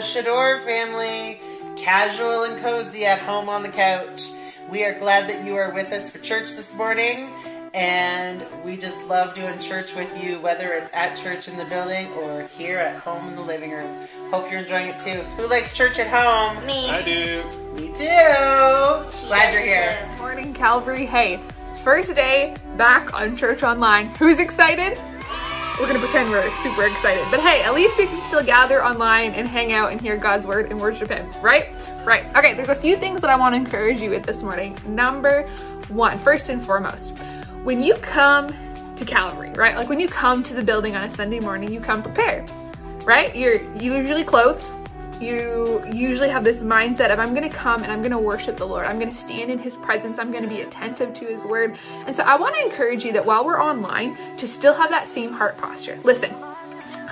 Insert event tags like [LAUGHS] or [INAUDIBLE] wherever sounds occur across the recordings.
Calvary. It's the Shador family, casual and cozy at home on the couch. We are glad that you are with us for church this morning, and we just love doing church with you, whether it's at church in the building or here at home in the living room. Hope you're enjoying it too. Who likes church at home? Me. I do. Me too. Glad you're here. Morning, Calvary. Hey, first day back on Church Online. Who's excited? We're gonna pretend we're super excited. But hey, at least we can still gather online and hang out and hear God's word and worship Him, right? Right. Okay, there's a few things that I wanna encourage you with this morning. Number one, first and foremost, when you come to Calvary, right? Like when you come to the building on a Sunday morning, you come prepared, right? You're usually clothed, you usually have this mindset of I'm going to come and I'm going to worship the Lord. I'm going to stand in his presence. I'm going to be attentive to his word. And so I want to encourage you that while we're online to still have that same heart posture. Listen,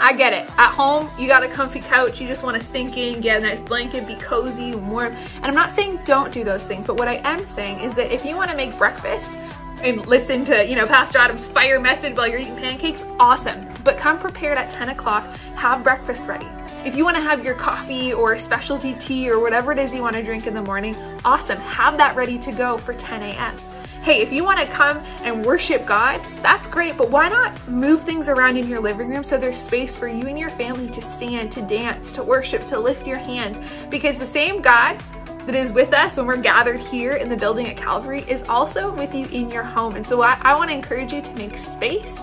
I get it. At home, you got a comfy couch, you just want to sink in, get a nice blanket, be cozy and warm. And I'm not saying don't do those things, but what I am saying is that if you want to make breakfast, and listen to, you know, Pastor Adam's fire message while you're eating pancakes, awesome. But come prepared at 10 o'clock, have breakfast ready. If you want to have your coffee or specialty tea or whatever it is you want to drink in the morning, awesome. Have that ready to go for 10 a.m. Hey, if you want to come and worship God, that's great, but why not move things around in your living room so there's space for you and your family to stand, to dance, to worship, to lift your hands? Because the same God that is with us when we're gathered here in the building at Calvary is also with you in your home. And so I, I want to encourage you to make space.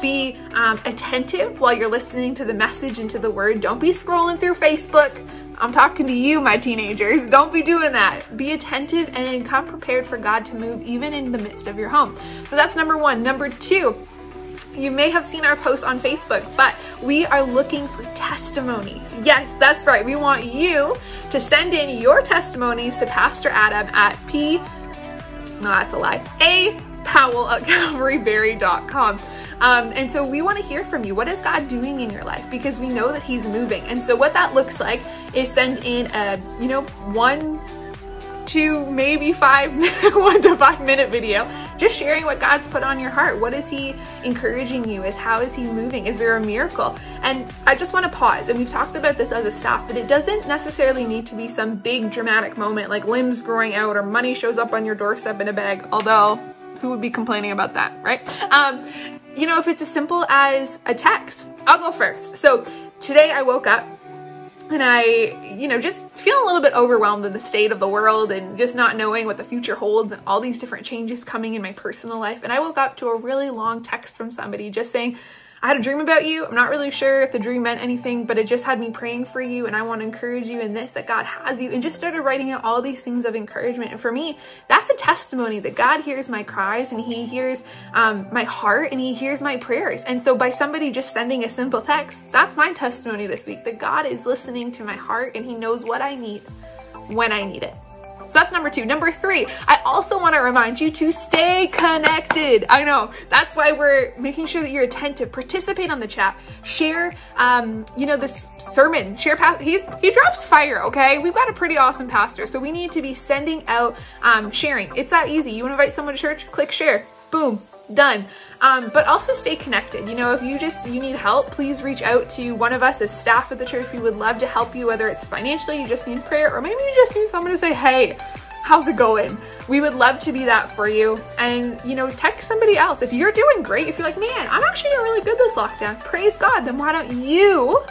Be um, attentive while you're listening to the message and to the word. Don't be scrolling through Facebook. I'm talking to you, my teenagers. Don't be doing that. Be attentive and come prepared for God to move even in the midst of your home. So that's number one. Number two, you may have seen our post on Facebook, but we are looking for testimonies. Yes, that's right. We want you to send in your testimonies to Pastor Adam at P. No, that's a lie. A Powell at [LAUGHS] CalvaryBarrie.com. Um, and so we want to hear from you. What is God doing in your life? Because we know that He's moving. And so what that looks like is send in a, you know, one two, maybe five, [LAUGHS] one to five minute video, just sharing what God's put on your heart. What is He encouraging you with? How is He moving? Is there a miracle? And I just want to pause, and we've talked about this as a staff, that it doesn't necessarily need to be some big dramatic moment like limbs growing out or money shows up on your doorstep in a bag, although who would be complaining about that, right? Um, you know, if it's as simple as a text, I'll go first. So today I woke up and I, you know, just feel a little bit overwhelmed in the state of the world and just not knowing what the future holds and all these different changes coming in my personal life. And I woke up to a really long text from somebody just saying, I had a dream about you. I'm not really sure if the dream meant anything, but it just had me praying for you. And I want to encourage you in this that God has you. And just started writing out all these things of encouragement. And for me, that's a testimony that God hears my cries and He hears um, my heart and He hears my prayers. And so by somebody just sending a simple text, that's my testimony this week that God is listening to my heart and He knows what I need when I need it. So that's number two. Number three, I also want to remind you to stay connected. I know that's why we're making sure that you're attentive, participate on the chat, share, um, you know, this sermon, share, past, he, he drops fire, okay? We've got a pretty awesome pastor, so we need to be sending out, um, sharing. It's that easy. You want to invite someone to church? Click share. Boom done um, but also stay connected you know if you just you need help please reach out to one of us as staff at the church we would love to help you whether it's financially you just need prayer or maybe you just need someone to say hey how's it going we would love to be that for you and you know text somebody else if you're doing great if you're like man i'm actually doing really good this lockdown praise god then why don't you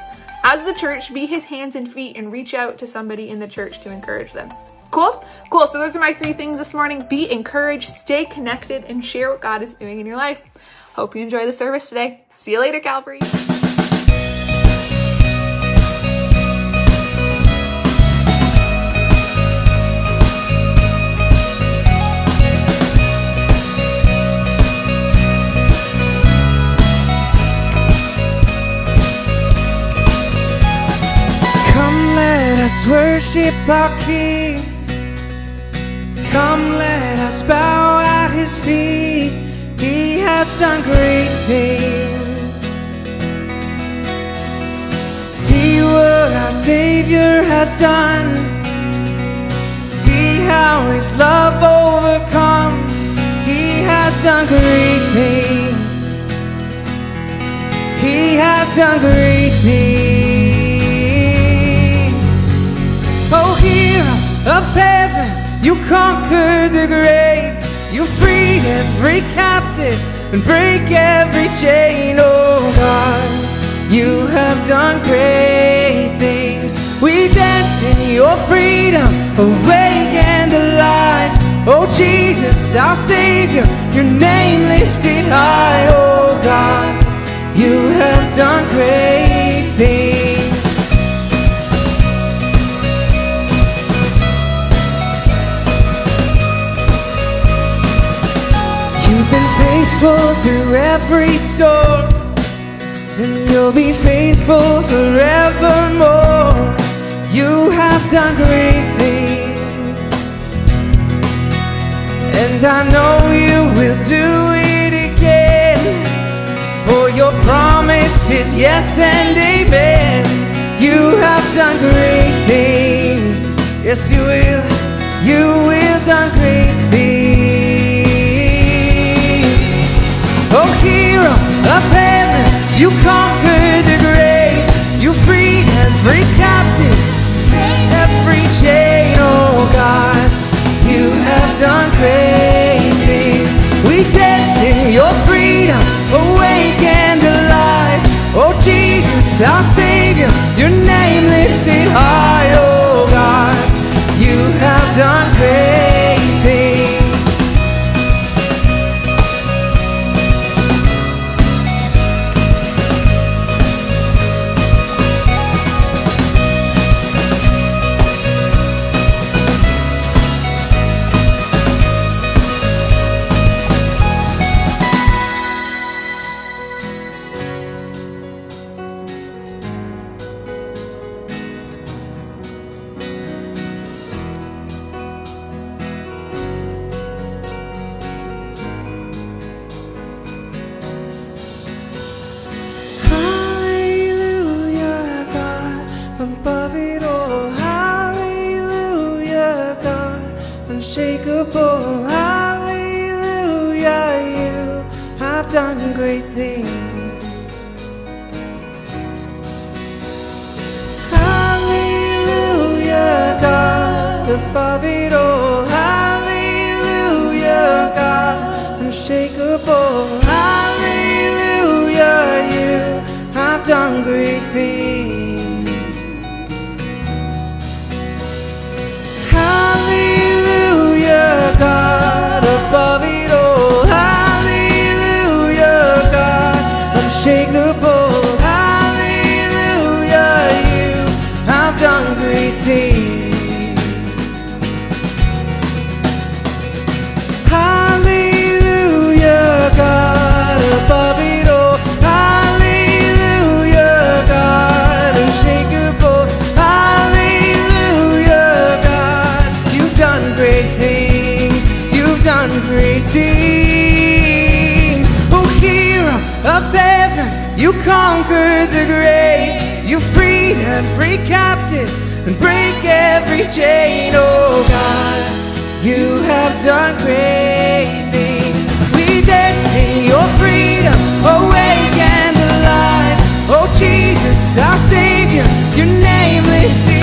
as the church be his hands and feet and reach out to somebody in the church to encourage them Cool? Cool. So those are my three things this morning. Be encouraged, stay connected, and share what God is doing in your life. Hope you enjoy the service today. See you later, Calvary. Come, let us worship our King. Come, let us bow at his feet. He has done great things. See what our Savior has done. See how His love overcomes. He has done great things. He has done great things. Oh, hero of heaven, you conquered the grave. You free every and break every chain, oh God. You have done great things. We dance in your freedom, awake and alive. Oh Jesus, our Savior, your name lifted high, oh God. You have done great been faithful through every storm, and you'll be faithful forevermore. You have done great things, and I know you will do it again. For your promise is yes and amen. You have done great things, yes, you will. You will done great things. You conquered the grave. You freed every captive, every chain. Oh God, you have done great things. We dance in your freedom, awake and alive. Oh Jesus, our Savior, your name lifted high. Oh Things. Oh, hero of heaven, you conquered the grave. You freed every captive and break every chain. Oh, God. You have done great things. We dance in your freedom, awake and alive. Oh Jesus, our Savior, your name lifted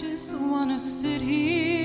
just wanna sit here.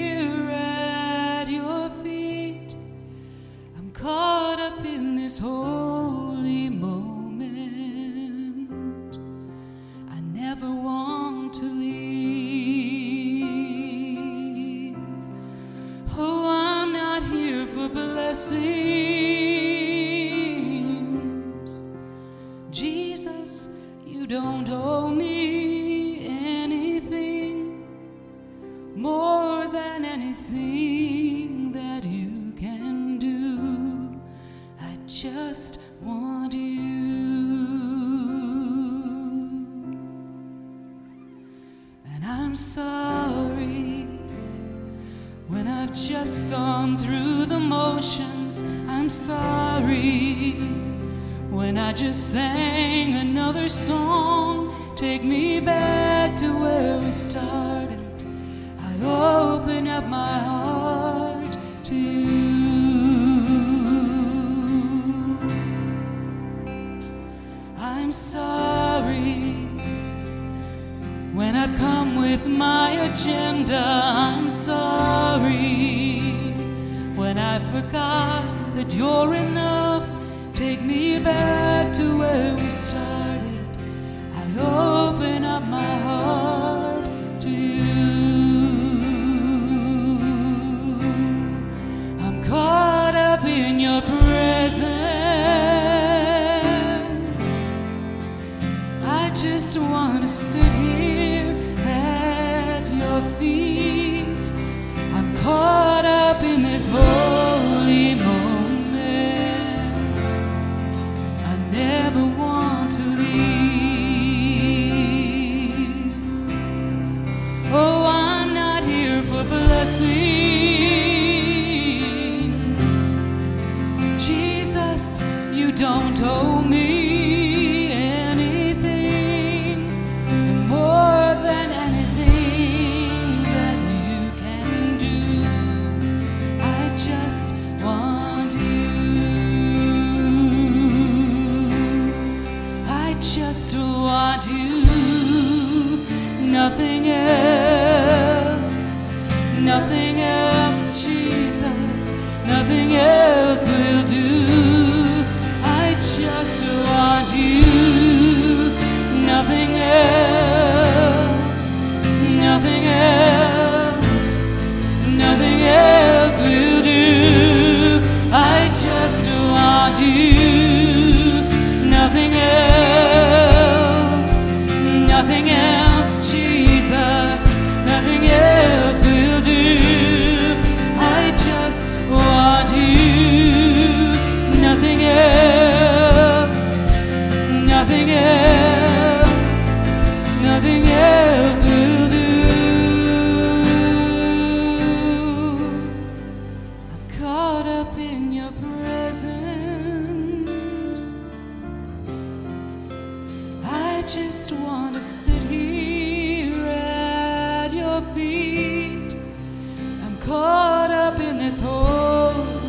up in this hole.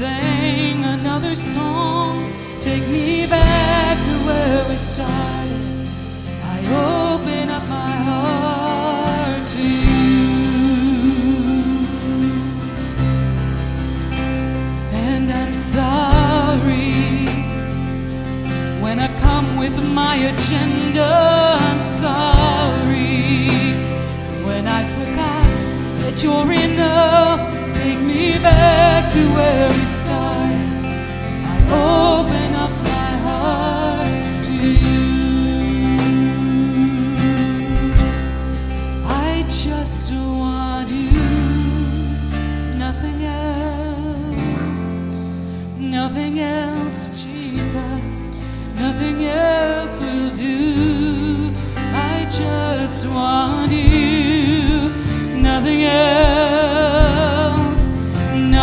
sang another song. Take me back to where we started. I open up my heart to you. And I'm sorry when I've come with my agenda. I'm sorry when I forgot that you're enough. Take me back to where.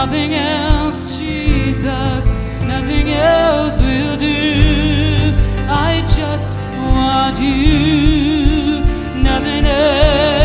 Nothing else, Jesus, nothing else will do. I just want you, nothing else,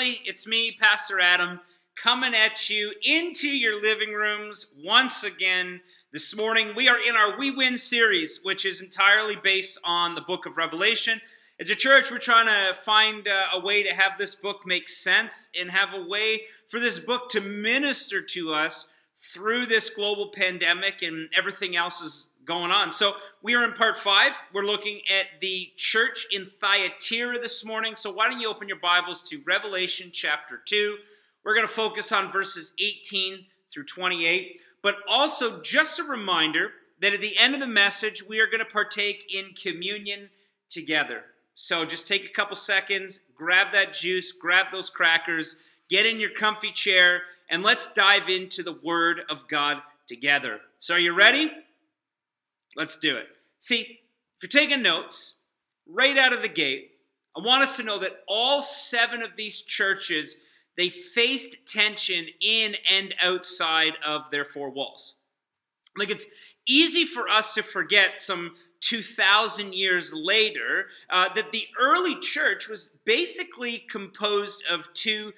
family. It's me, Pastor Adam, coming at you into your living rooms once again this morning. We are in our We Win series, which is entirely based on the book of Revelation. As a church, we're trying to find uh, a way to have this book make sense and have a way for this book to minister to us through this global pandemic and everything else is going on. So we are in part five. We're looking at the church in Thyatira this morning. So why don't you open your Bibles to Revelation chapter 2? We're going to focus on verses 18 through 28. But also, just a reminder that at the end of the message, we are going to partake in communion together. So just take a couple seconds, grab that juice, grab those crackers, get in your comfy chair, and let's dive into the Word of God together. So, are you ready? Let's do it. See, if you're taking notes, right out of the gate, I want us to know that all seven of these churches they faced tension in and outside of their four walls. Like it's easy for us to forget some 2,000 years later uh, that the early church was basically composed of two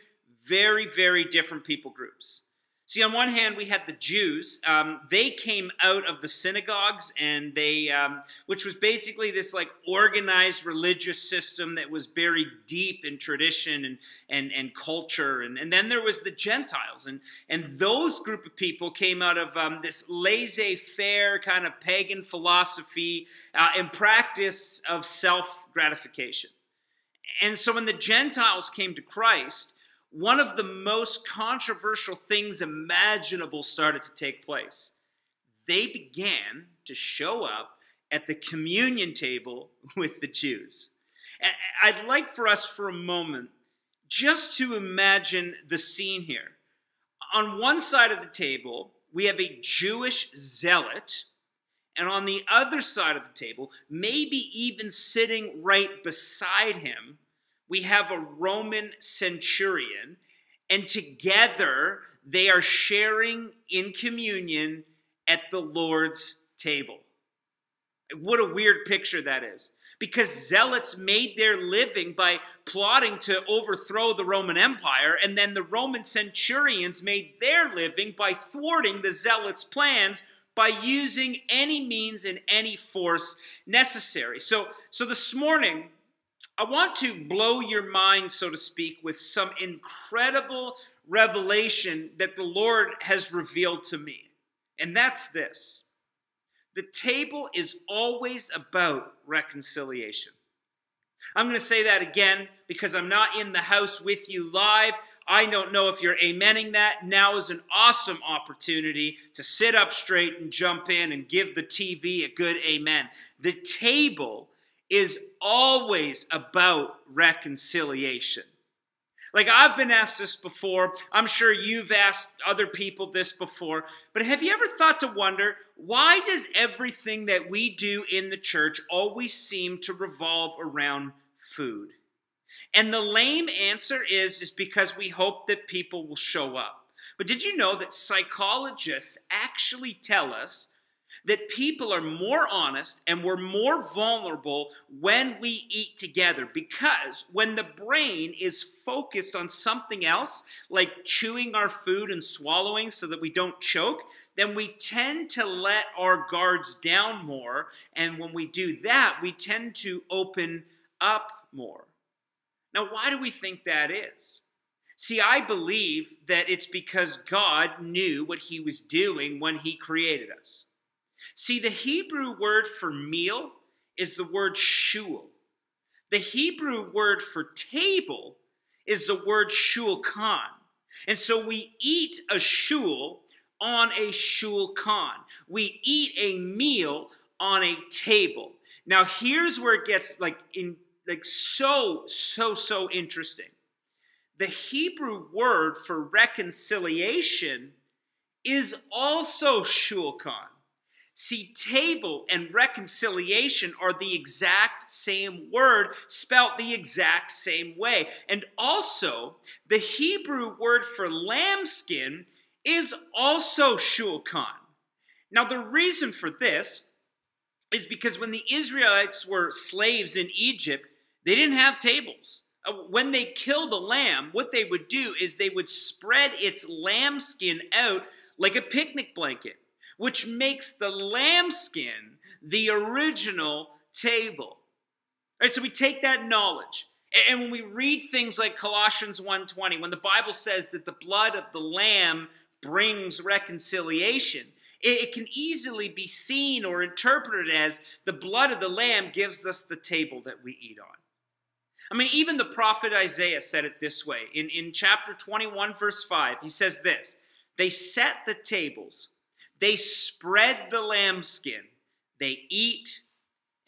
very, very different people groups. See, on one hand, we had the Jews. Um, they came out of the synagogues, and they, um, which was basically this like organized religious system that was buried deep in tradition and and, and culture. And, and then there was the Gentiles, and and those group of people came out of um, this laissez-faire kind of pagan philosophy uh, and practice of self gratification. And so when the Gentiles came to Christ, one of the most controversial things imaginable started to take place. They began to show up at the communion table [LAUGHS] with the Jews. I'd like for us for a moment just to imagine the scene here. On one side of the table, we have a Jewish zealot, and on the other side of the table, maybe even sitting right beside him, we have a Roman centurion, and together they are sharing in communion at the Lord's table. What a weird picture that is. Because zealots made their living by plotting to overthrow the Roman Empire, and then the Roman centurions made their living by thwarting the zealots' plans by using any means and any force necessary. So, so this morning, I want to blow your mind, so to speak, with some incredible revelation that the Lord has revealed to me. And that's this the table is always about reconciliation. I'm going to say that again because I'm not in the house with you live. I don't know if you're amening that. Now is an awesome opportunity to sit up straight and jump in and give the TV a good amen. The table is always about reconciliation. Like I've been asked this before, I'm sure you've asked other people this before, but have you ever thought to wonder why does everything that we do in the church always seem to revolve around food? And the lame answer is is because we hope that people will show up. But did you know that psychologists actually tell us that people are more honest and we're more vulnerable when we eat together because when the brain is focused on something else, like chewing our food and swallowing so that we don't choke, then we tend to let our guards down more. And when we do that, we tend to open up more. Now, why do we think that is? See, I believe that it's because God knew what he was doing when he created us. See, the Hebrew word for meal is the word shul. The Hebrew word for table is the word shulchan. And so we eat a shul on a shulchan. We eat a meal on a table. Now here's where it gets like in like so so so interesting. The Hebrew word for reconciliation is also shulchan. See, table and reconciliation are the exact same word, spelt the exact same way. And also, the Hebrew word for lambskin is also shulchan. Now, the reason for this is because when the Israelites were slaves in Egypt, they didn't have tables. Uh, when they killed a lamb, what they would do is they would spread its lambskin out like a picnic blanket which makes the lambskin the original table. All right, so we take that knowledge. And when we read things like Colossians 1:20, when the Bible says that the blood of the lamb brings reconciliation, it can easily be seen or interpreted as the blood of the lamb gives us the table that we eat on. I mean, even the prophet Isaiah said it this way. In, in chapter 21, verse 5, he says this They set the tables they spread the lambskin, they eat,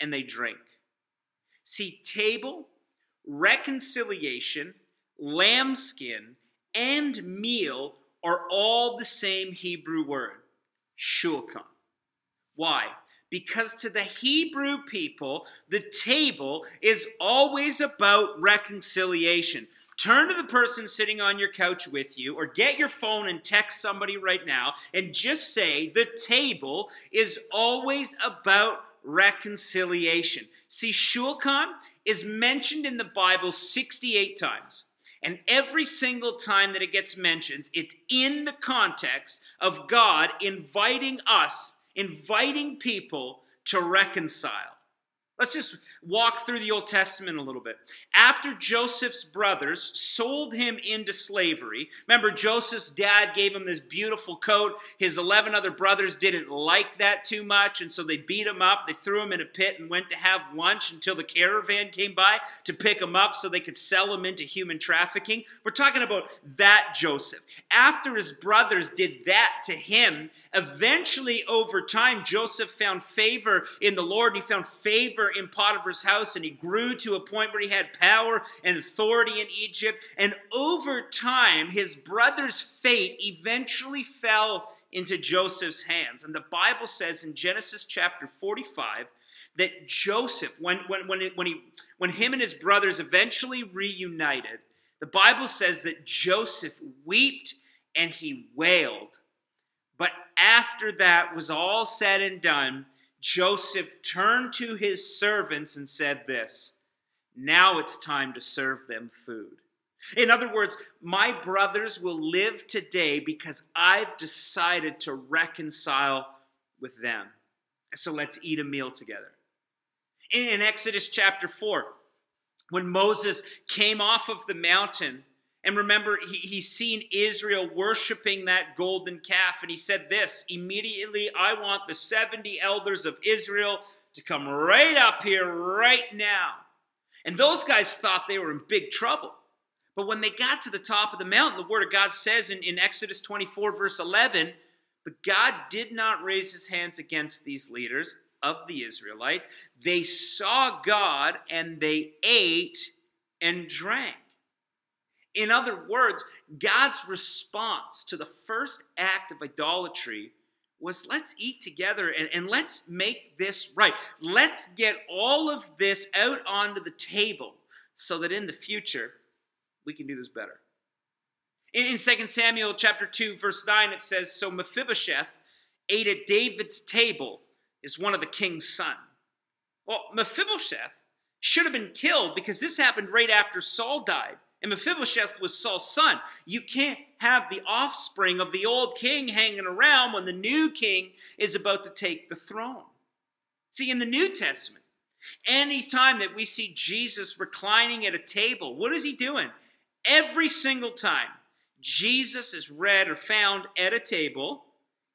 and they drink. See, table, reconciliation, lambskin, and meal are all the same Hebrew word, shulchan. Why? Because to the Hebrew people, the table is always about reconciliation. Turn to the person sitting on your couch with you, or get your phone and text somebody right now and just say, The table is always about reconciliation. See, Shulchan is mentioned in the Bible 68 times. And every single time that it gets mentioned, it's in the context of God inviting us, inviting people to reconcile. Let's just walk through the Old Testament a little bit. After Joseph's brothers sold him into slavery, remember Joseph's dad gave him this beautiful coat. His 11 other brothers didn't like that too much, and so they beat him up. They threw him in a pit and went to have lunch until the caravan came by to pick him up so they could sell him into human trafficking. We're talking about that Joseph. After his brothers did that to him, eventually over time, Joseph found favor in the Lord. He found favor in Potiphar's house, and he grew to a point where he had power and authority in Egypt. And over time, his brother's fate eventually fell into Joseph's hands. And the Bible says in Genesis chapter 45 that Joseph, when, when, when, it, when, he, when him and his brothers eventually reunited, the Bible says that Joseph wept and he wailed. But after that was all said and done, Joseph turned to his servants and said this Now it's time to serve them food. In other words, my brothers will live today because I've decided to reconcile with them. So let's eat a meal together. In Exodus chapter 4, when Moses came off of the mountain, and remember, he, he's seen Israel worshiping that golden calf, and he said this immediately, I want the 70 elders of Israel to come right up here right now. And those guys thought they were in big trouble. But when they got to the top of the mountain, the Word of God says in, in Exodus 24, verse 11, but God did not raise his hands against these leaders of the Israelites. They saw God and they ate and drank. In other words, God's response to the first act of idolatry was let's eat together and, and let's make this right. Let's get all of this out onto the table so that in the future we can do this better. In, in 2 Samuel chapter 2, verse 9, it says, So Mephibosheth ate at David's table as one of the king's son. Well, Mephibosheth should have been killed because this happened right after Saul died. And Mephibosheth was Saul's son. You can't have the offspring of the old king hanging around when the new king is about to take the throne. See, in the New Testament, any time that we see Jesus reclining at a table, what is he doing? Every single time Jesus is read or found at a table,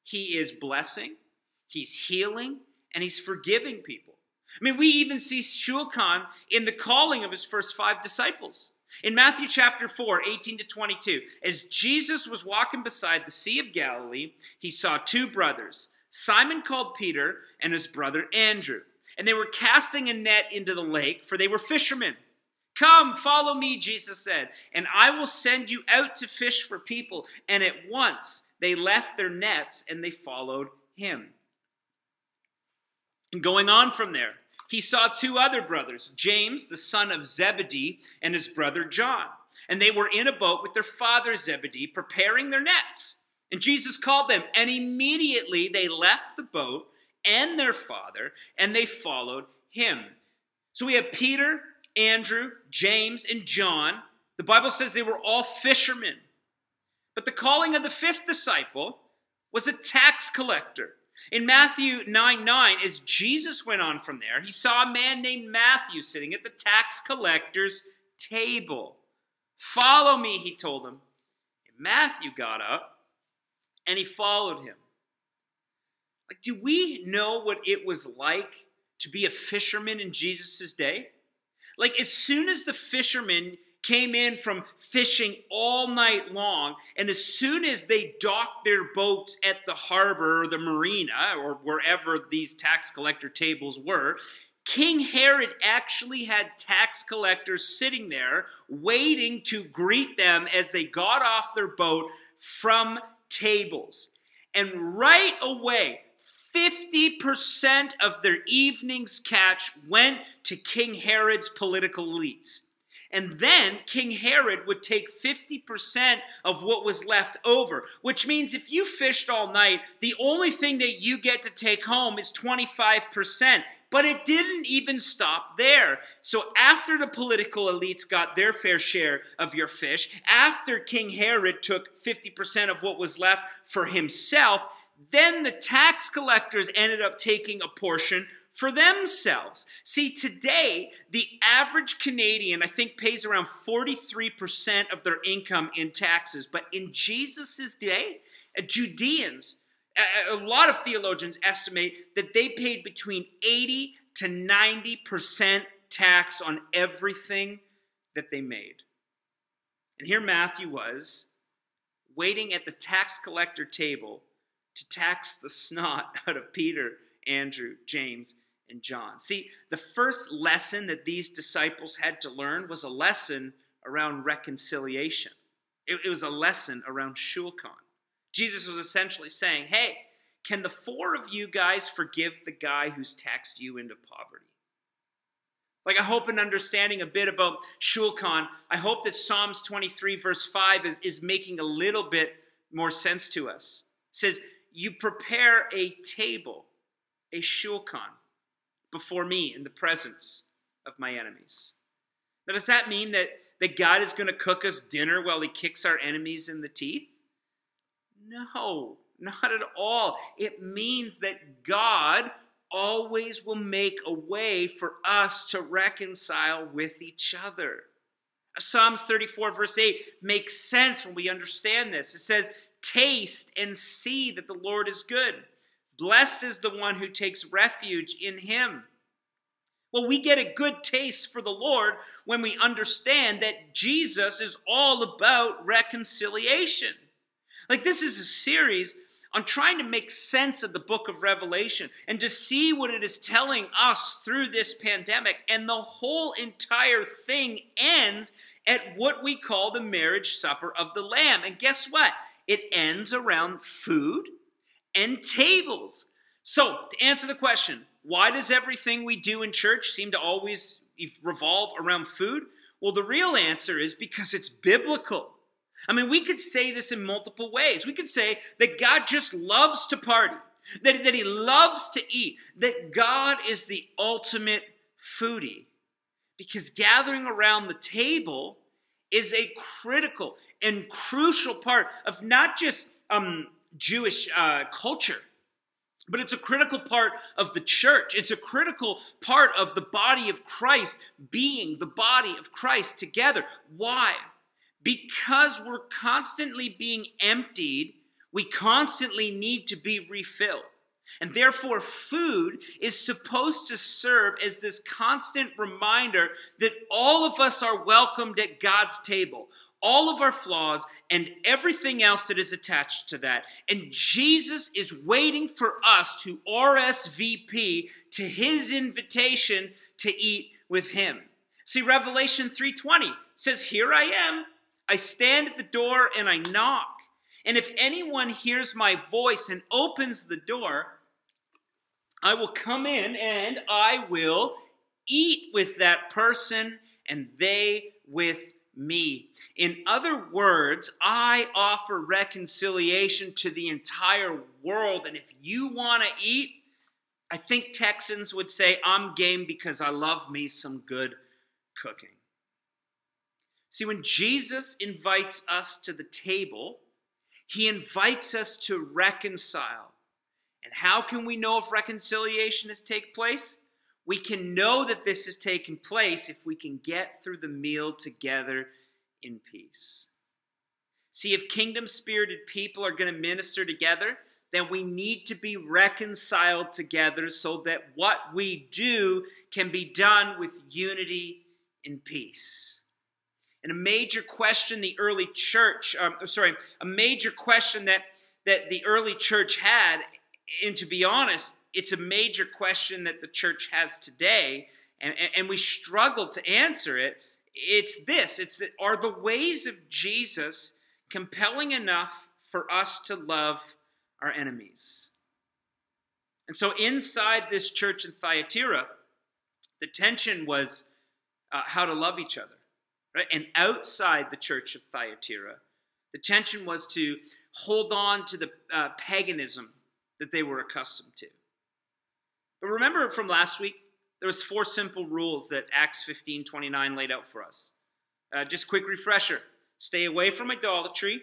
he is blessing, he's healing, and he's forgiving people. I mean, we even see Shulchan in the calling of his first five disciples. In Matthew chapter 4, 18 to 22, as Jesus was walking beside the Sea of Galilee, he saw two brothers, Simon called Peter and his brother Andrew. And they were casting a net into the lake, for they were fishermen. Come, follow me, Jesus said, and I will send you out to fish for people. And at once they left their nets and they followed him. And going on from there, he saw two other brothers, James, the son of Zebedee, and his brother John. And they were in a boat with their father Zebedee, preparing their nets. And Jesus called them, and immediately they left the boat and their father, and they followed him. So we have Peter, Andrew, James, and John. The Bible says they were all fishermen. But the calling of the fifth disciple was a tax collector. In Matthew 9 9, as Jesus went on from there, he saw a man named Matthew sitting at the tax collector's table. Follow me, he told him. And Matthew got up and he followed him. Like, do we know what it was like to be a fisherman in Jesus' day? Like, as soon as the fishermen came in from fishing all night long, and as soon as they docked their boats at the harbor or the marina or wherever these tax collector tables were, King Herod actually had tax collectors sitting there waiting to greet them as they got off their boat from tables. And right away, 50% of their evening's catch went to King Herod's political elites. And then King Herod would take 50% of what was left over, which means if you fished all night, the only thing that you get to take home is 25%. But it didn't even stop there. So after the political elites got their fair share of your fish, after King Herod took 50% of what was left for himself, then the tax collectors ended up taking a portion for themselves. See, today, the average Canadian, I think, pays around 43% of their income in taxes. But in Jesus' day, uh, Judeans, a, a lot of theologians estimate that they paid between 80 to 90% tax on everything that they made. And here Matthew was, waiting at the tax collector table to tax the snot [LAUGHS] out of Peter, Andrew, James, and John. See, the first lesson that these disciples had to learn was a lesson around reconciliation. It, it was a lesson around shulchan. Jesus was essentially saying, hey, can the four of you guys forgive the guy who's taxed you into poverty? Like, I hope in understanding a bit about shulchan, I hope that Psalms 23, verse 5, is, is making a little bit more sense to us. It says, You prepare a table, a shulchan, before me in the presence of my enemies. Now, does that mean that, that God is going to cook us dinner while he kicks our enemies in the teeth? No, not at all. It means that God always will make a way for us to reconcile with each other. Psalms 34, verse 8, makes sense when we understand this. It says, Taste and see that the Lord is good. Blessed is the one who takes refuge in him. Well, we get a good taste for the Lord when we understand that Jesus is all about reconciliation. Like, this is a series on trying to make sense of the book of Revelation and to see what it is telling us through this pandemic. And the whole entire thing ends at what we call the marriage supper of the Lamb. And guess what? It ends around food and tables. So, to answer the question, why does everything we do in church seem to always revolve around food? Well, the real answer is because it's biblical. I mean, we could say this in multiple ways. We could say that God just loves to party, that, that He loves to eat, that God is the ultimate foodie. Because gathering around the table is a critical and crucial part of not just um, Jewish uh, culture, but it's a critical part of the church. It's a critical part of the body of Christ being the body of Christ together. Why? Because we're constantly being emptied, we constantly need to be refilled. And therefore, food is supposed to serve as this constant reminder that all of us are welcomed at God's table, all of our flaws and everything else that is attached to that. And Jesus is waiting for us to RSVP to his invitation to eat with him. See, Revelation 3:20 says, Here I am. I stand at the door and I knock. And if anyone hears my voice and opens the door, I will come in and I will eat with that person and they with me. In other words, I offer reconciliation to the entire world. And if you want to eat, I think Texans would say, I'm game because I love me some good cooking. See, when Jesus invites us to the table, he invites us to reconcile. And how can we know if reconciliation has taken place? We can know that this has taken place if we can get through the meal together in peace. See, if kingdom spirited people are going to minister together, then we need to be reconciled together so that what we do can be done with unity and peace. And a major question the early church, um, sorry, a major question that, that the early church had and to be honest, it's a major question that the church has today, and, and we struggle to answer it. It's this it's that are the ways of Jesus compelling enough for us to love our enemies? And so, inside this church in Thyatira, the tension was uh, how to love each other. Right? And outside the church of Thyatira, the tension was to hold on to the uh, paganism that they were accustomed to. But remember from last week, there was four simple rules that Acts 15, 29 laid out for us. Uh, just quick refresher. Stay away from idolatry,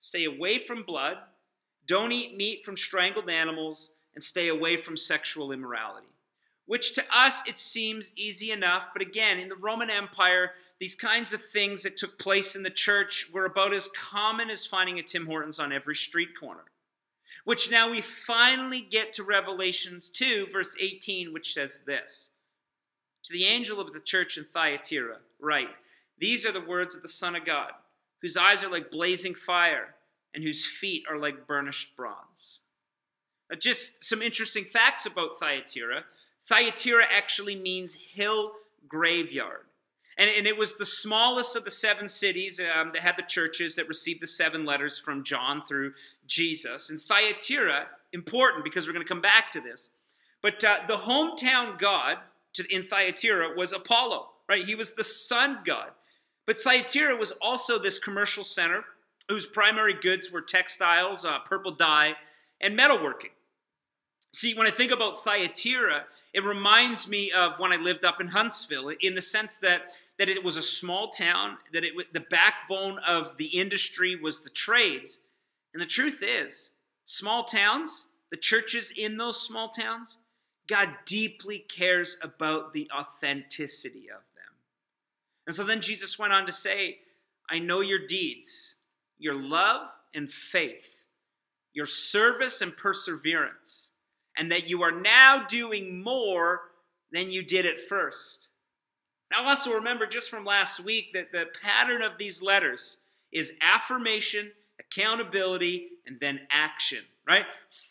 stay away from blood, don't eat meat from strangled animals, and stay away from sexual immorality. Which to us it seems easy enough, but again, in the Roman Empire, these kinds of things that took place in the church were about as common as finding a Tim Hortons on every street corner which now we finally get to Revelations 2, verse 18, which says this To the angel of the church in Thyatira, write, These are the words of the Son of God, whose eyes are like blazing fire, and whose feet are like burnished bronze. Now, just some interesting facts about Thyatira. Thyatira actually means hill graveyard. And, and, it was the smallest of the seven cities um, that had the churches that received the seven letters from John through Jesus. And Thyatira, important because we're going to come back to this. But uh, the hometown god to, in Thyatira was Apollo, right? He was the sun god. But Thyatira was also this commercial center whose primary goods were textiles, uh, purple dye, and metalworking. See, when I think about Thyatira, it reminds me of when I lived up in Huntsville, in the sense that that it was a small town, that it, the backbone of the industry was the trades. And the truth is, small towns, the churches in those small towns, God deeply cares about the authenticity of them. And so then Jesus went on to say, I know your deeds, your love and faith, your service and perseverance, and that you are now doing more than you did at first. Now, also remember just from last week that the pattern of these letters is affirmation, accountability, and then action, right?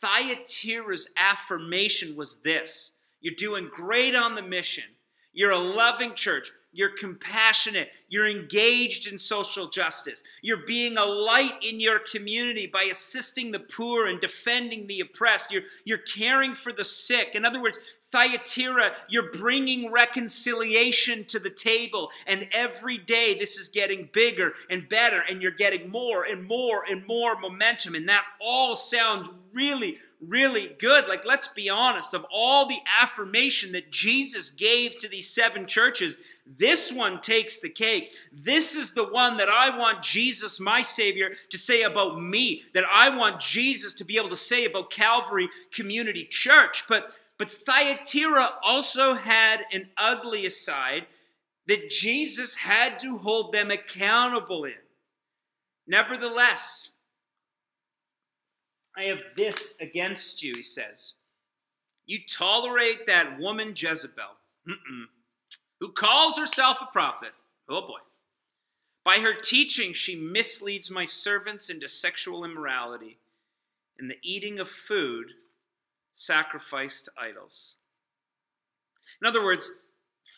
Thyatira's affirmation was this You're doing great on the mission. You're a loving church. You're compassionate. you're engaged in social justice. You're being a light in your community by assisting the poor and defending the oppressed. You're, you're caring for the sick. In other words, Thyatira, you're bringing reconciliation to the table. And every day this is getting bigger and better, and you're getting more and more and more momentum. And that all sounds really, really good. Like, let's be honest, of all the affirmation that Jesus gave to these seven churches, this one takes the cake. This is the one that I want Jesus, my Savior, to say about me, that I want Jesus to be able to say about Calvary Community Church. But but Thyatira also had an ugly side that Jesus had to hold them accountable in. Nevertheless, I have this against you, he says. You tolerate that woman Jezebel, who calls herself a prophet. Oh boy. By her teaching, she misleads my servants into sexual immorality and the eating of food sacrificed to idols. In other words,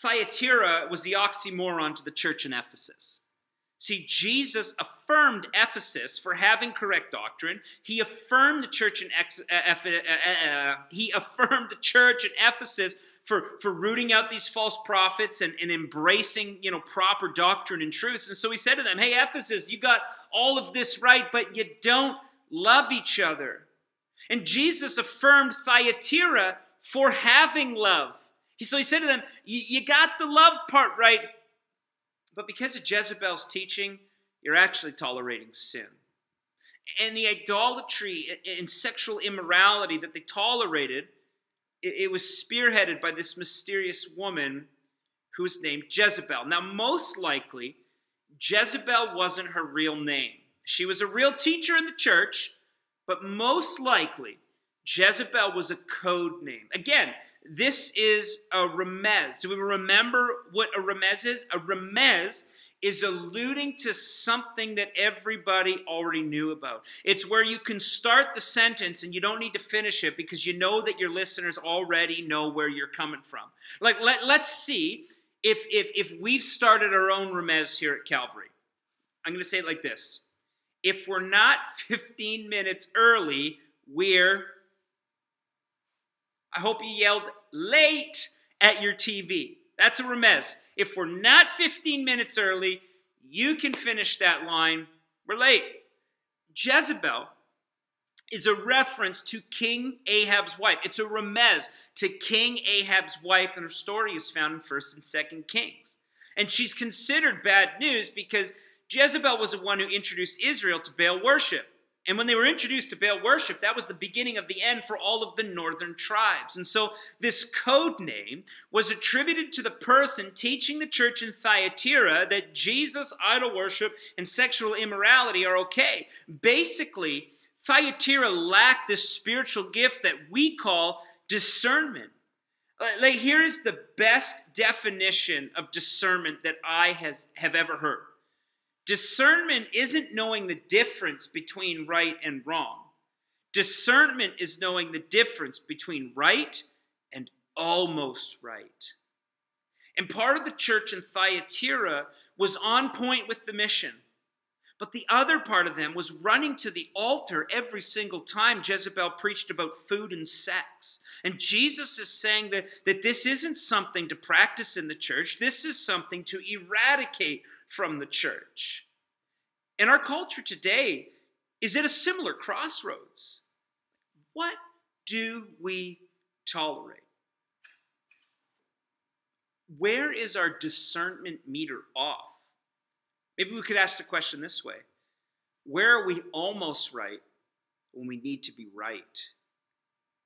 Thyatira was the oxymoron to the church in Ephesus. See, Jesus affirmed Ephesus for having correct doctrine. He affirmed the church in Ex- uh, uh, uh, he affirmed the church in Ephesus for, for rooting out these false prophets and, and embracing you know proper doctrine and truth. And so he said to them, Hey, Ephesus, you got all of this right, but you don't love each other. And Jesus affirmed Thyatira for having love. So he said to them, You got the love part right, but because of Jezebel's teaching, you're actually tolerating sin. And the idolatry and sexual immorality that they tolerated, it was spearheaded by this mysterious woman who was named Jezebel. Now, most likely, Jezebel wasn't her real name. She was a real teacher in the church, but most likely, Jezebel was a code name. Again, this is a remez. Do we remember what a remez is? A remez is alluding to something that everybody already knew about. It's where you can start the sentence and you don't need to finish it because you know that your listeners already know where you're coming from. Like let, let's see if if if we've started our own remez here at Calvary. I'm going to say it like this if we're not 15 minutes early, we're. I hope you yelled late at your TV. That's a remez. If we're not 15 minutes early, you can finish that line. We're late. Jezebel is a reference to King Ahab's wife. It's a remez to King Ahab's wife, and her story is found in 1st and 2nd Kings. And she's considered bad news because Jezebel was the one who introduced Israel to Baal worship. And when they were introduced to Baal worship, that was the beginning of the end for all of the northern tribes. And so this code name was attributed to the person teaching the church in Thyatira that Jesus, idol worship, and sexual immorality are okay. Basically, Thyatira lacked this spiritual gift that we call discernment. Uh, like, here is the best definition of discernment that I has, have ever heard. Discernment isn't knowing the difference between right and wrong. Discernment is knowing the difference between right and almost right. And part of the church in Thyatira was on point with the mission. But the other part of them was running to the altar every single time Jezebel preached about food and sex. And Jesus is saying that, that this isn't something to practice in the church, this is something to eradicate from the church. And our culture today is at a similar crossroads. What do we tolerate? Where is our discernment meter off? Maybe we could ask the question this way Where are we almost right when we need to be right?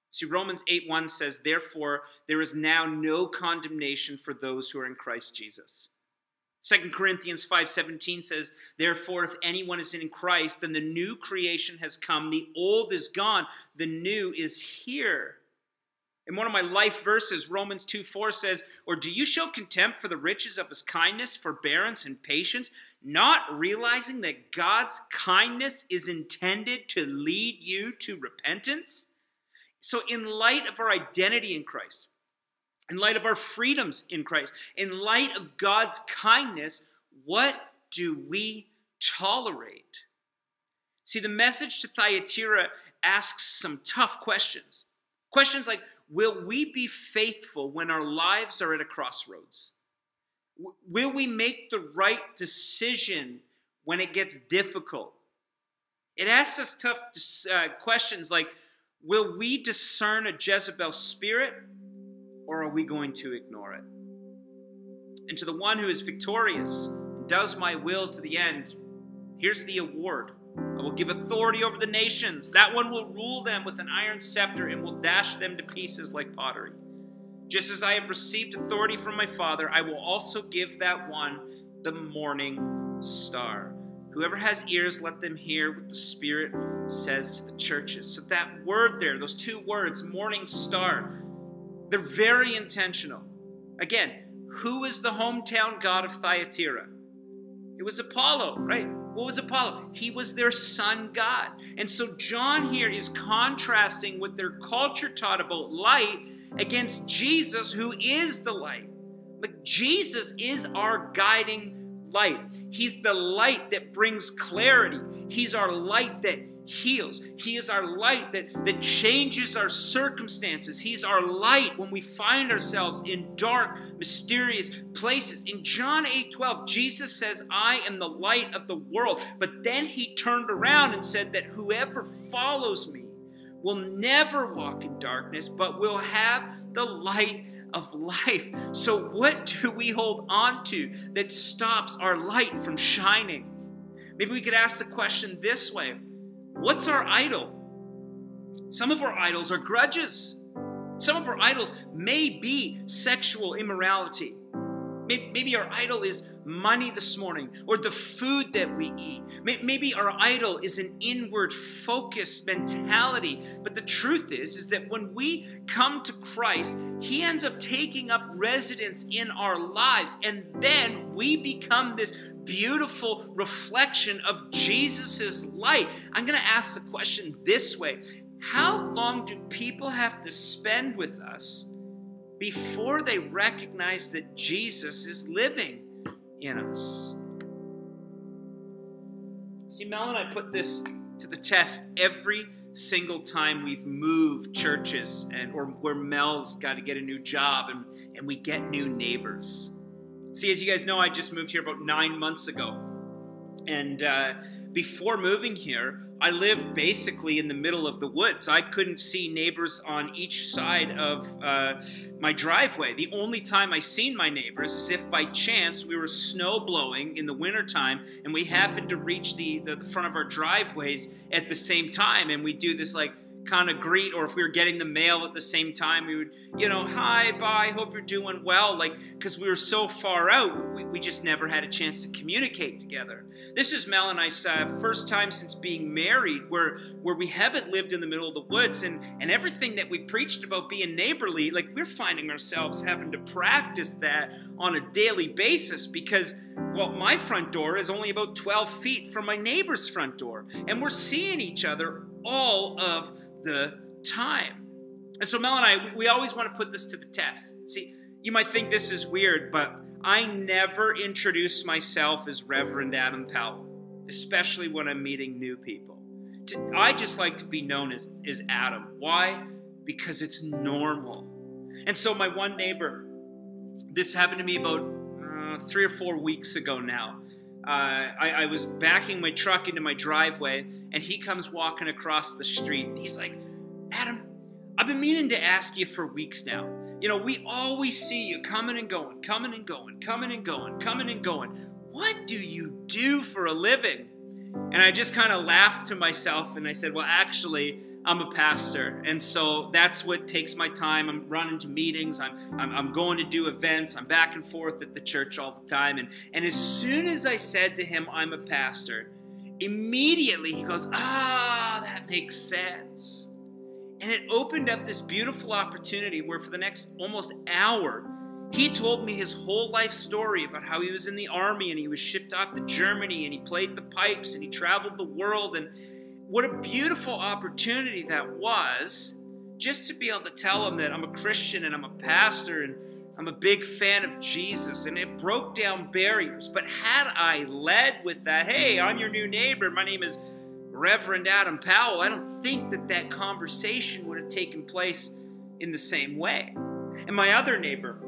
See, Romans 8 1 says, Therefore, there is now no condemnation for those who are in Christ Jesus. 2 Corinthians 5:17 says, "Therefore if anyone is in Christ, then the new creation has come, the old is gone, the new is here." In one of my life verses, Romans 2 4 says, Or do you show contempt for the riches of his kindness, forbearance, and patience, not realizing that God's kindness is intended to lead you to repentance? So, in light of our identity in Christ, in light of our freedoms in Christ, in light of God's kindness, what do we tolerate? See, the message to Thyatira asks some tough questions. Questions like Will we be faithful when our lives are at a crossroads? Will we make the right decision when it gets difficult? It asks us tough uh, questions like Will we discern a Jezebel spirit or are we going to ignore it? And to the one who is victorious and does my will to the end, here's the award. I will give authority over the nations. That one will rule them with an iron scepter and will dash them to pieces like pottery. Just as I have received authority from my Father, I will also give that one the morning star. Whoever has ears, let them hear what the Spirit says to the churches. So, that word there, those two words, morning star, they're very intentional. Again, who is the hometown god of Thyatira? It was Apollo, right? What was Apollo? He was their sun god. And so John here is contrasting what their culture taught about light against Jesus, who is the light. But Jesus is our guiding light. He's the light that brings clarity. He's our light that heals. He is our light that, that changes our circumstances. He's our light when we find ourselves in dark, mysterious places. In John 8 12, Jesus says, I am the light of the world. But then he turned around and said that whoever follows me will never walk in darkness, but will have the light of life. So, what do we hold on to that stops our light from shining? Maybe we could ask the question this way What's our idol? Some of our idols are grudges. Some of our idols may be sexual immorality. Maybe our idol is money this morning or the food that we eat. Maybe our idol is an inward focused mentality. But the truth is is that when we come to Christ, he ends up taking up residence in our lives and then we become this beautiful reflection of Jesus' light. I'm going to ask the question this way. How long do people have to spend with us before they recognize that Jesus is living in us. See, Mel and I put this to the test every single time we've moved churches and or where Mel's got to get a new job and, and we get new neighbors. See, as you guys know, I just moved here about nine months ago. And uh, before moving here, I lived basically in the middle of the woods. I couldn't see neighbors on each side of uh, my driveway. The only time I seen my neighbors is if by chance we were snow blowing in the wintertime and we happened to reach the, the, the front of our driveways at the same time and we do this like kind of greet, or if we were getting the mail at the same time, we would, you know, hi, bye, hope you're doing well. Like, because we were so far out, we, we, just never had a chance to communicate together. This is Mel and I's uh, first time since being married, where where we haven't lived in the middle of the woods, and and everything that we preached about being neighborly, like we're finding ourselves having to practice that on a daily basis because. Well, my front door is only about 12 feet from my neighbor's front door, and we're seeing each other all of the time. And so Mel and I, we always want to put this to the test. See, you might think this is weird, but I never introduce myself as Reverend Adam Powell, especially when I'm meeting new people. I just like to be known as, as Adam. Why? Because it's normal. And so my one neighbor, this happened to me about uh, three or four weeks ago now. Uh, I, I, was backing my truck into my driveway, and he comes walking across the street. And he's like, Adam, I've been meaning to ask you for weeks now. You know, we always see you coming and going, coming and going, coming and going, coming and going. What do you do for a living? And I just kind of laughed to myself and I said, Well, actually, I'm a pastor, and so that's what takes my time. I'm running to meetings, I'm, I'm, I'm, going to do events, I'm back and forth at the church all the time. And, and as soon as I said to him, I'm a pastor, immediately he goes, Ah, that makes sense. And it opened up this beautiful opportunity where for the next almost hour, he told me his whole life story about how he was in the army and he was shipped off to Germany and he played the pipes and he traveled the world and what a beautiful opportunity that was just to be able to tell him that I'm a Christian and I'm a pastor and I'm a big fan of Jesus, and it broke down barriers. But had I led with that, hey, I'm your new neighbor, my name is Reverend Adam Powell, I don't think that that conversation would have taken place in the same way. And my other neighbor,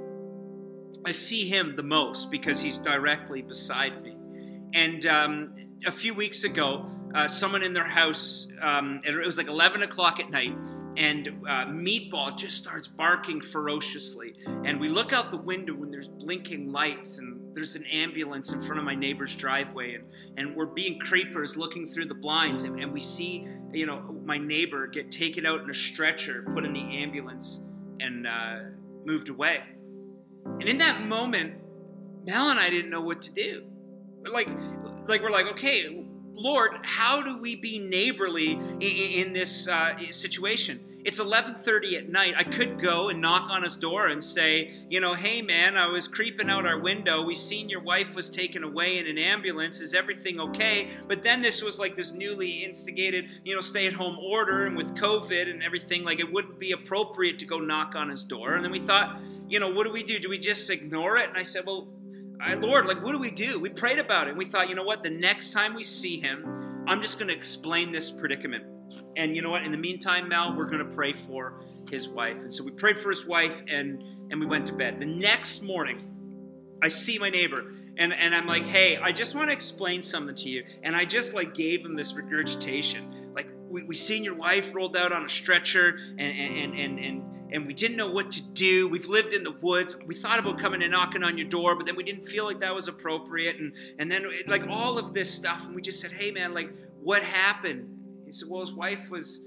I see him the most because he's directly beside me. And um, a few weeks ago, uh, someone in their house, um, and it was like 11 o'clock at night, and uh, Meatball just starts barking ferociously. And we look out the window and there's blinking lights, and there's an ambulance in front of my neighbor's driveway, and, and we're being creepers looking through the blinds, and, and we see, you know, my neighbor get taken out in a stretcher, put in the ambulance, and uh, moved away. And in that moment, Mel and I didn't know what to do. Like, like we're like, okay, Lord, how do we be neighborly in, in this uh, situation? It's 11:30 at night. I could go and knock on his door and say, you know, hey man, I was creeping out our window. We seen your wife was taken away in an ambulance. Is everything okay? But then this was like this newly instigated, you know, stay-at-home order, and with COVID and everything, like it wouldn't be appropriate to go knock on his door. And then we thought, you know, what do we do? Do we just ignore it? And I said, well, I, Lord, like, what do we do? We prayed about it. We thought, you know what? The next time we see him, I'm just going to explain this predicament. And you know what? In the meantime, Mel, we're going to pray for his wife. And so we prayed for his wife and, and we went to bed. The next morning, I see my neighbor and, and I'm like, hey, I just want to explain something to you. And I just like gave him this regurgitation. Like, we, we seen your wife rolled out on a stretcher and, and, and, and, and we didn't know what to do. We've lived in the woods. We thought about coming and knocking on your door, but then we didn't feel like that was appropriate. And, and then, like, all of this stuff. And we just said, hey, man, like, what happened? He said, well, his wife was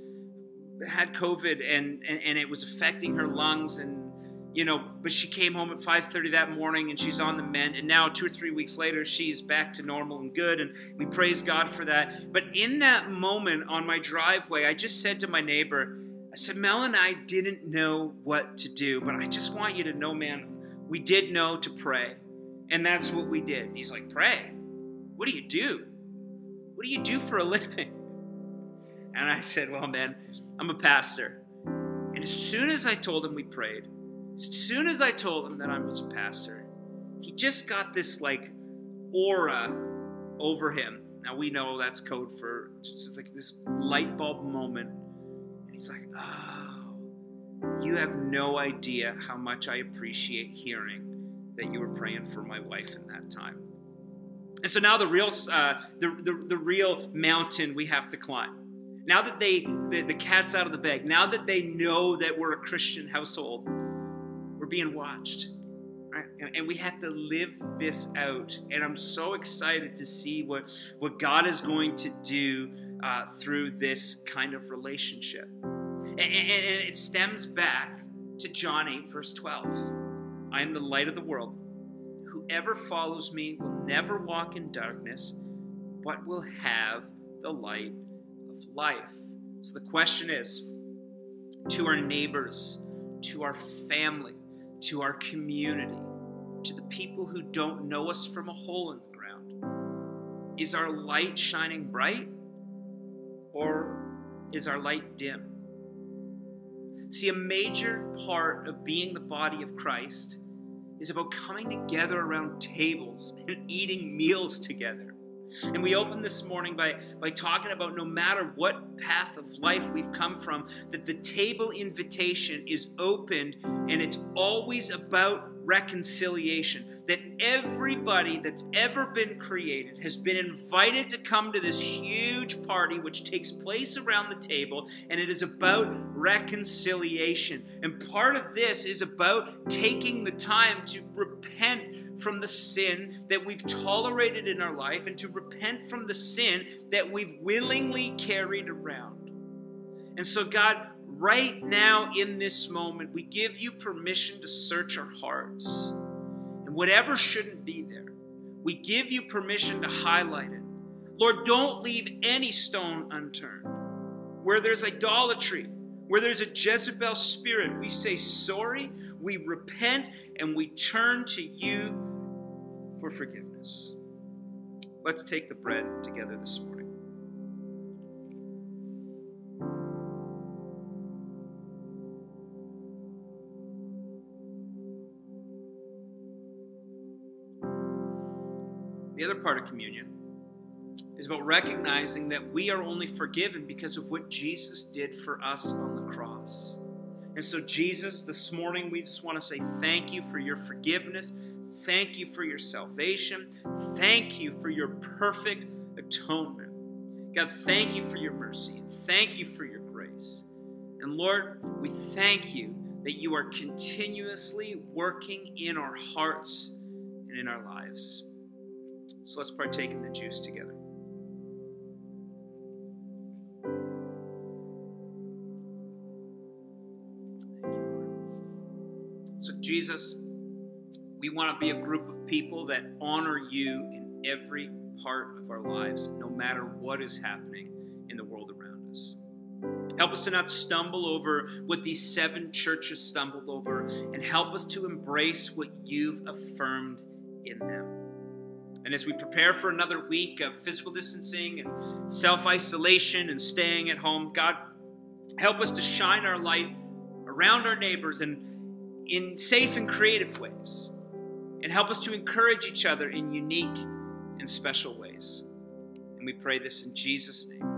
had COVID and, and, and it was affecting her lungs and you know but she came home at 5.30 that morning and she's on the mend and now two or three weeks later she's back to normal and good and we praise god for that but in that moment on my driveway i just said to my neighbor said mel and i didn't know what to do but i just want you to know man we did know to pray. And that's what we did. He's like pray? What do you do? What do you do for a [LAUGHS] living? And i said well man i'm a pastor. And as soon as i told him we prayed as soon as I told him that I was a pastor, he just got this like aura over him. Now we know that's code for just like this light bulb moment. He's like, oh, you have no idea how much I appreciate hearing that you were praying for my wife in that time. And so now the real, uh, the, the, the real mountain we have to climb. Now that they, the, the cat's out of the bag, now that they know that we're a Christian household, we're being watched. Right? And we have to live this out. And I'm so excited to see what, what God is going to do uh, through this kind of relationship. And, it stems back to John 8, verse 12. I am the light of the world. Whoever follows me will never walk in darkness, but will have the light of life. So the question is to our neighbors, to our family, to our community, to the people who don't know us from a hole in the ground? Is our light shining bright or is our light dim? See, a major part of being the body of Christ is about coming together around tables and eating meals together. And we open this morning by, by talking about no matter what path of life we've come from, that the table invitation is opened and it's always about reconciliation. That everybody that's ever been created has been invited to come to this huge party which takes place around the table, and it is about reconciliation. And part of this is about taking the time to repent from the sin that we've tolerated in our life and to repent from the sin that we've willingly carried around. And so, God, right now in this moment, we give you permission to search our hearts. And whatever shouldn't be there, we give you permission to highlight it. Lord, don't leave any stone unturned. Where there's idolatry, where there's a Jezebel spirit, we say sorry, we repent, and we turn to you for forgiveness. Let's take the bread together this morning. The other part of communion is about recognizing that we are only forgiven because of what Jesus did for us on the cross. And so, Jesus, this morning we just want to say thank you for your forgiveness. Thank you for your salvation. Thank you for your perfect atonement. God, thank you for your mercy. Thank you for your grace. And Lord, we thank you that you are continuously working in our hearts and in our lives. So let's partake in the juice together. So, Jesus, we want to be a group of people that honor you in every part of our lives, no matter what is happening in the world around us. Help us to not stumble over what these seven churches stumbled over, and help us to embrace what you've affirmed in them. And as we prepare for another week of physical distancing and self isolation and staying at home, God, help us to shine our light around our neighbors and in safe and creative ways. And help us to encourage each other in unique and special ways. And we pray this in Jesus' name.